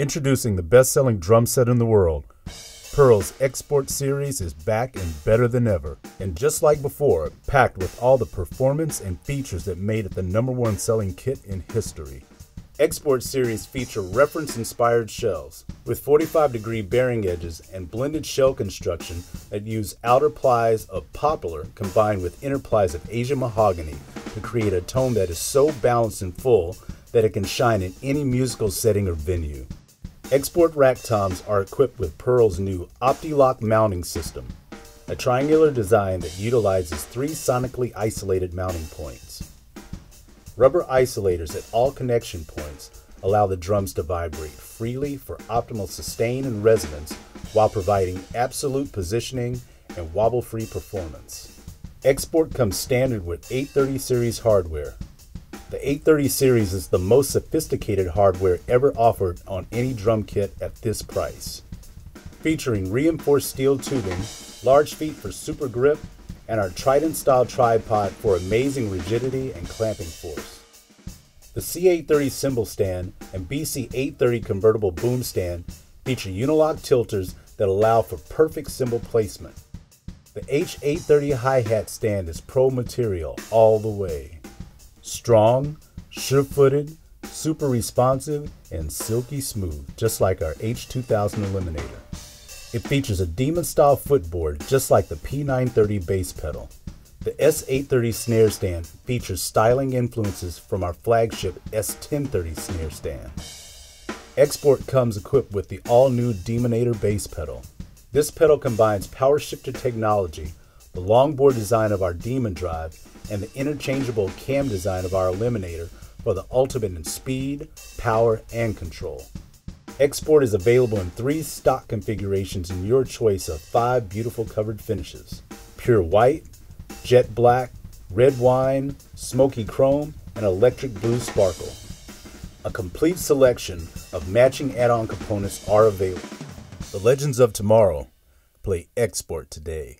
Introducing the best selling drum set in the world. Pearl's Export Series is back and better than ever. And just like before, packed with all the performance and features that made it the number one selling kit in history. Export Series feature reference inspired shells with 45 degree bearing edges and blended shell construction that use outer plies of poplar combined with inner plies of Asian mahogany to create a tone that is so balanced and full that it can shine in any musical setting or venue. Export rack toms are equipped with Pearl's new Opti-Loc mounting system, a triangular design that utilizes three sonically isolated mounting points. Rubber isolators at all connection points allow the drums to vibrate freely for optimal sustain and resonance while providing absolute positioning and wobble-free performance. Export comes standard with 830 series hardware, the 830 series is the most sophisticated hardware ever offered on any drum kit at this price. Featuring reinforced steel tubing, large feet for super grip, and our Trident style tripod for amazing rigidity and clamping force. The C830 cymbal stand and BC830 convertible boom stand feature unilock tilters that allow for perfect cymbal placement. The H830 hi-hat stand is pro material all the way. Strong, sure footed, super responsive, and silky smooth, just like our H2000 Eliminator. It features a Demon style footboard, just like the P930 bass pedal. The S830 snare stand features styling influences from our flagship S1030 snare stand. Export comes equipped with the all new Demonator bass pedal. This pedal combines power shifter technology, the longboard design of our Demon drive, and the interchangeable cam design of our Eliminator for the ultimate in speed, power, and control. Export is available in three stock configurations in your choice of five beautiful covered finishes pure white, jet black, red wine, smoky chrome, and electric blue sparkle. A complete selection of matching add on components are available. The legends of tomorrow play export today.